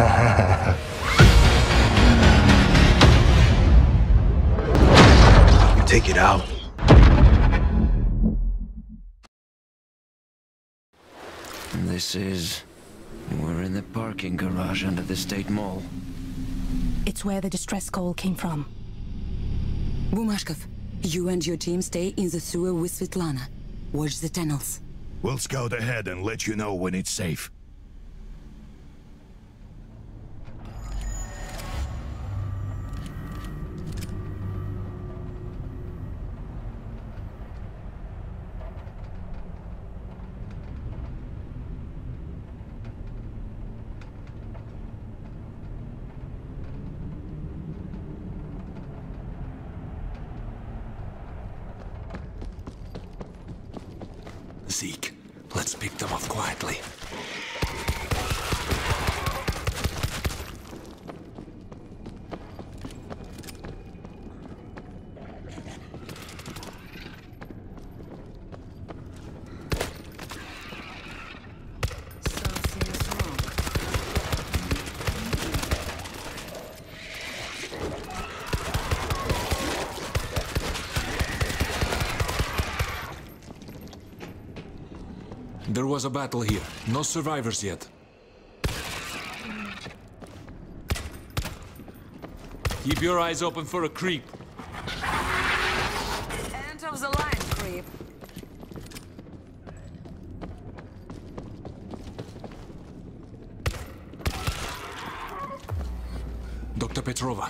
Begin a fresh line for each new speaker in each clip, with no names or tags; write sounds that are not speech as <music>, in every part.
<laughs> You take it out.
This is... We're in the parking garage under the State Mall.
It's where the distress call came from.
Bumashkov, you and your team stay in the sewer with Svetlana. Watch the tunnels.
We'll scout ahead and let you know when it's safe.
Zeke, let's pick them off quietly. There was a battle here. No survivors yet. Keep your eyes open for a creep.
End of the line, creep.
Dr. Petrova,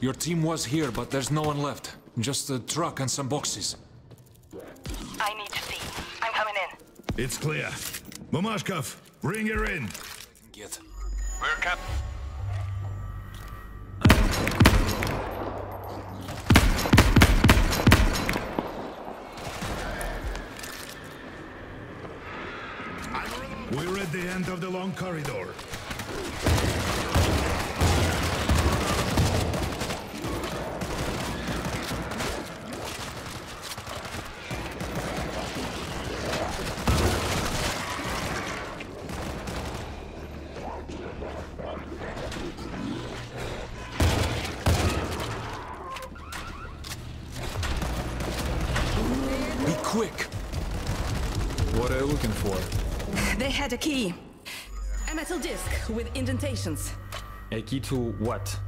your team was here, but there's no one left. Just a truck and some boxes.
It's clear. Mamashkov, bring her in.
Get.
We're cap.
We're at the end of the long corridor.
Be quick!
What are you looking for? <laughs>
They had a key. A metal disc with indentations.
A key to what?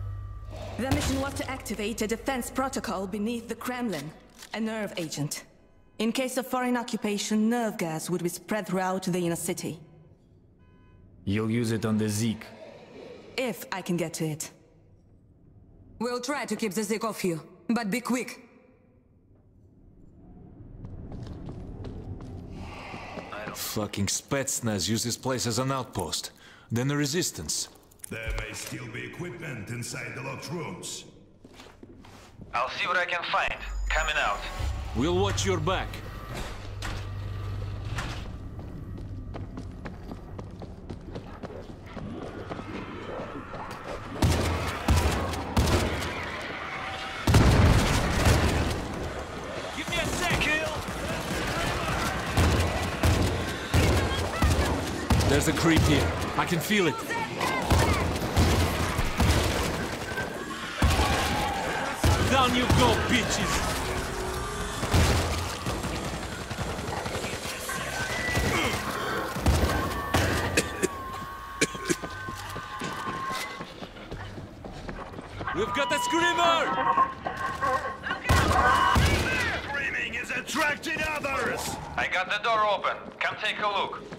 Their mission was to activate a defense protocol beneath the Kremlin. A nerve agent. In case of foreign occupation, nerve gas would be spread throughout the inner city.
You'll use it on the Zeke.
If I can get to it.
We'll try to keep the Zeke off you, but be quick.
Fucking Spetsnaz use this place as an outpost. Then the resistance.
There may still be equipment inside the locked rooms.
I'll see what I can find. Coming out.
We'll watch your back. There's a creep here. I can feel it. Down you go, bitches! We've got a screamer!
Screaming is attracting others!
I got the door open. Come take a look.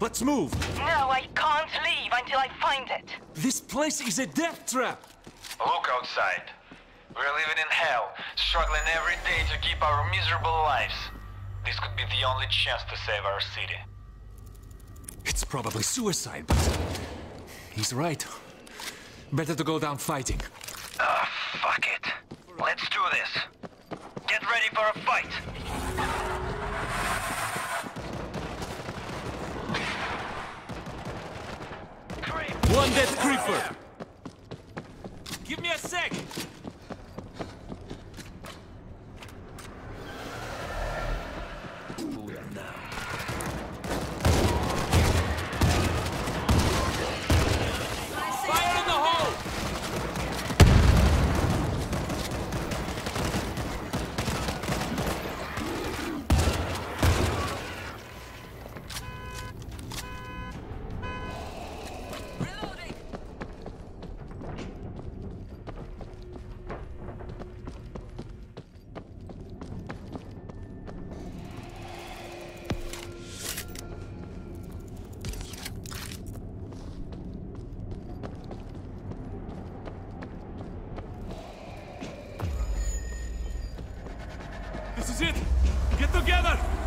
Let's move.
No, I can't leave until I find it.
This place is a death trap.
Look outside. We're living in hell, struggling every day to keep our miserable lives. This could be the only chance to save our city.
It's probably suicide, but he's right. Better to go down fighting.
Ah, fuck it. Let's do this. Get ready for a fight. Creep.
One dead creeper! Give me a sec! This is it! Get together!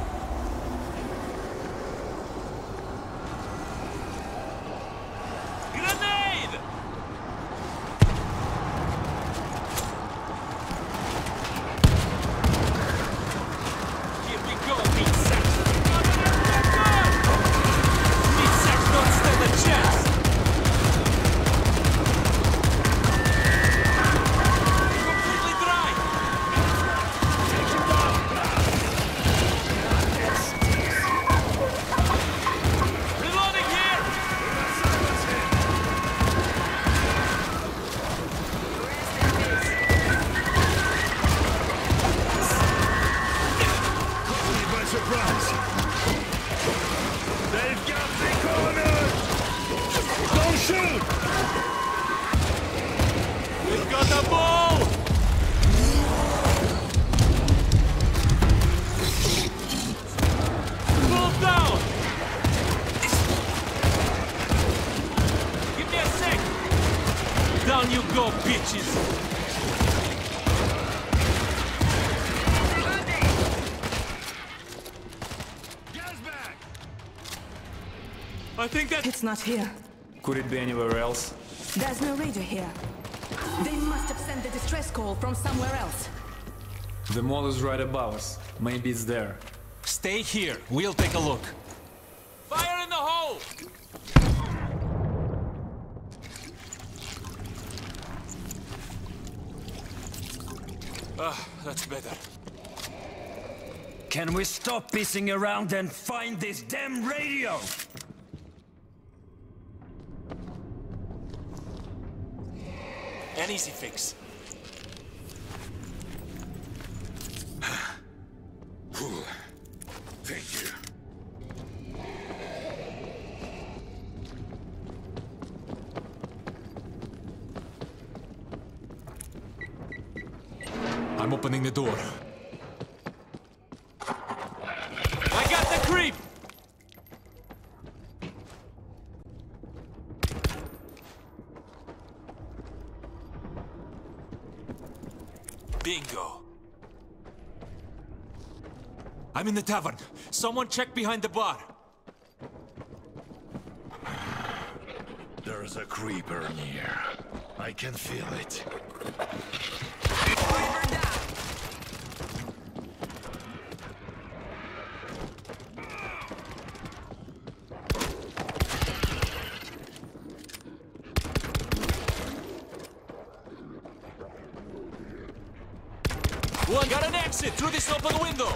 I think that...
It's not here.
Could it be anywhere else?
There's no radio here. They must have sent the distress call from somewhere else.
The mall is right above us. Maybe it's there.
Stay here, we'll take a look. Fire in the hole! Ah, that's better.
Can we stop pissing around and find this damn radio?
An easy fix. <sighs>
Thank you.
I'm opening the door. I got the creep! Bingo. I'm in the tavern. Someone check behind the bar.
There's a creeper near. I can feel it.
One got an exit through this open window.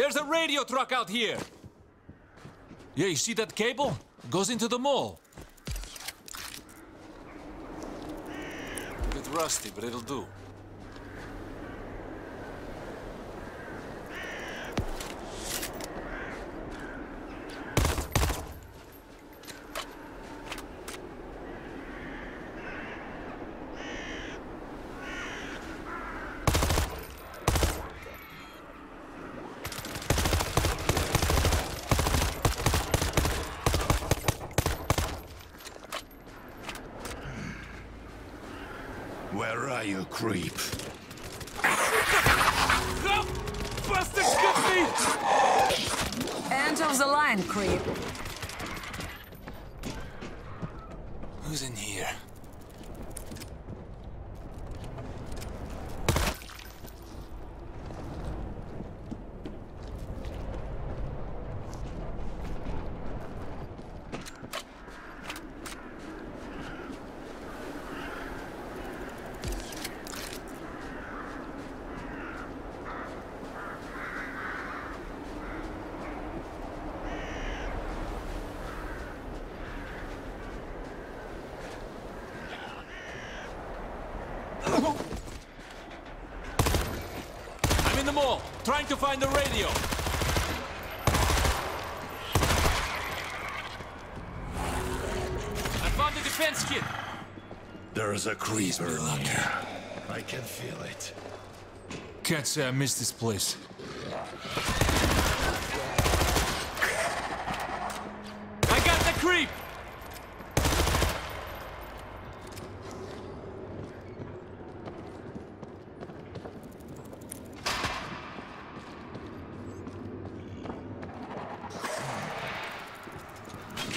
There's a radio truck out here. Yeah, you see that cable? Goes into the mall. A bit rusty, but it'll do.
Where are you, creep?
End of the line, creep.
Who's in here? I'm in the mall, trying to find the radio. I found the defense kit.
There's a creeper here. I can feel it.
Can't say uh, I missed this place. I got the creep!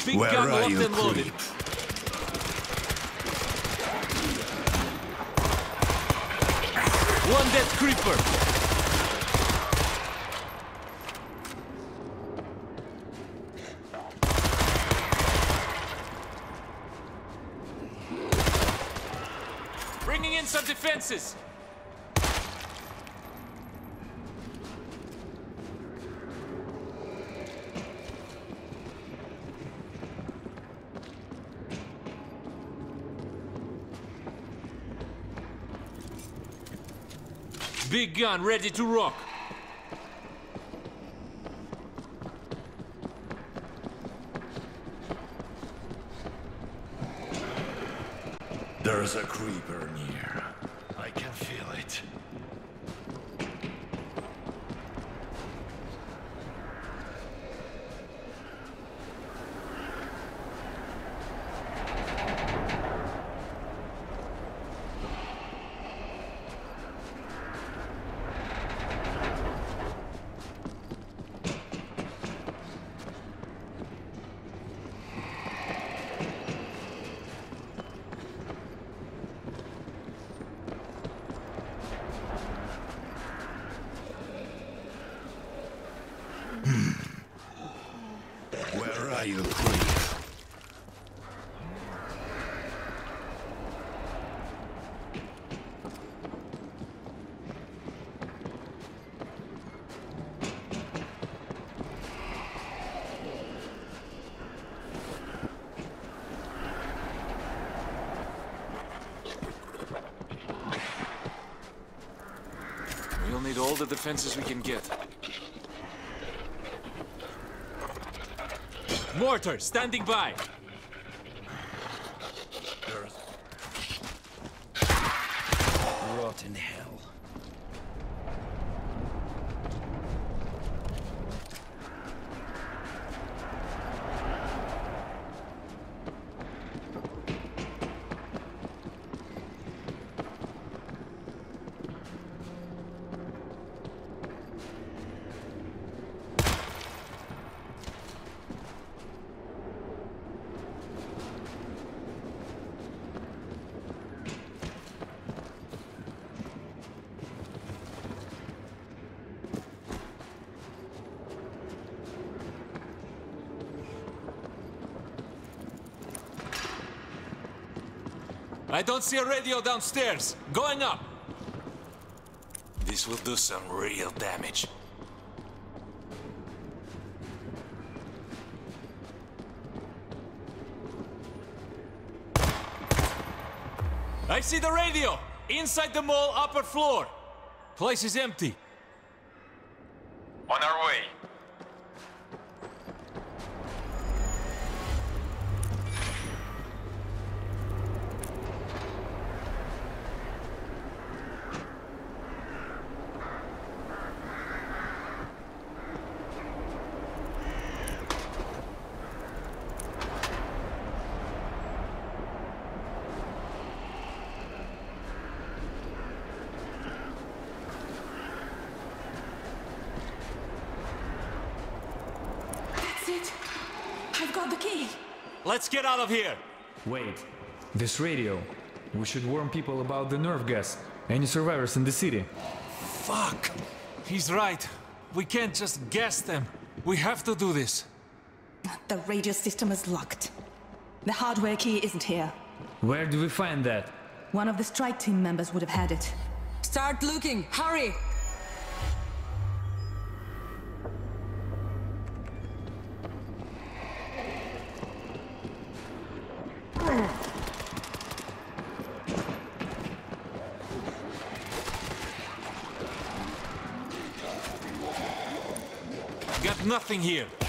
Big
Where
gun
are
locked
you,
and loaded.
creep?
One dead creeper. Bringing in some defenses. Big gun ready to rock.
There's a creeper near. I can feel Where are you, creep?
We'll need all the defenses we can get. Mortar, standing by.
There's...
Rotten hell.
I don't see a radio downstairs. Going up. This will do some real damage. I see the radio! Inside the mall, upper floor. Place is empty.
Got the key.
Let's get out of here!
Wait, this radio. We should warn people about the nerve gas. Any survivors in the city?
Fuck! He's right. We can't just guess them. We have to do this.
The radio system is locked. The hardware key isn't here.
Where do we find that?
One of the strike team members would have had it.
Start looking! Hurry!
Got nothing here.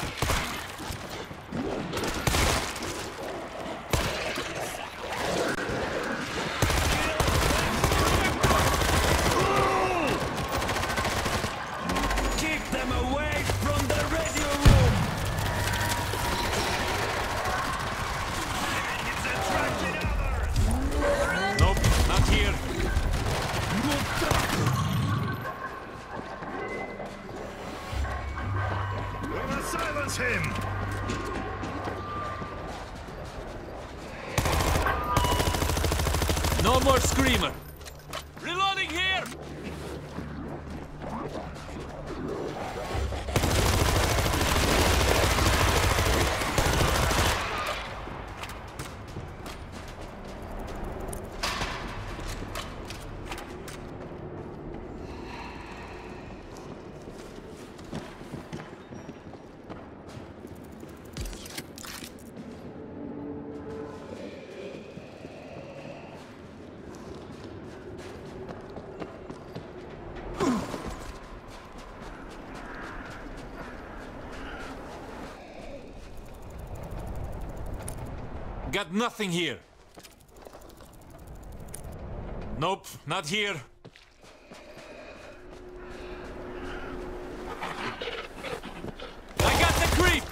Got nothing here. Nope, not here. I got the creep!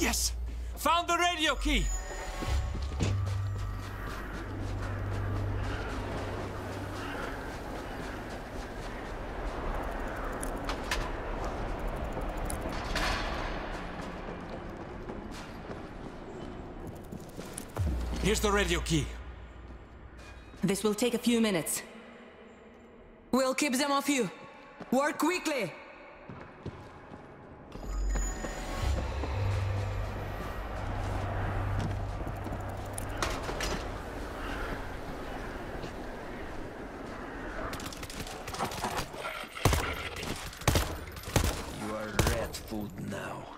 Yes! Found the radio key! Here's the radio key.
This will take a few minutes.
We'll keep them off you. Work quickly!
You are rat food now.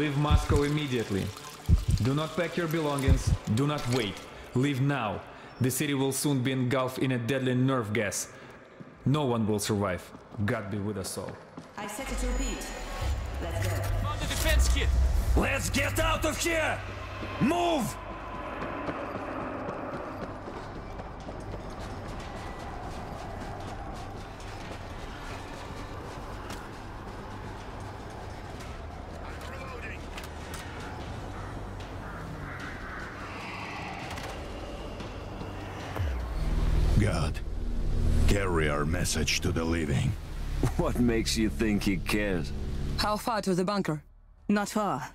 Leave Moscow immediately. Do not pack your belongings. Do not wait. Leave now. The city will soon be engulfed in a deadly nerve gas. No one will survive. God be with us all.
I set it to repeat. Let's go.
On the defense kit!
Let's get out of here! Move! Message to the living.
What makes you think he cares?
How far to the bunker?
Not far.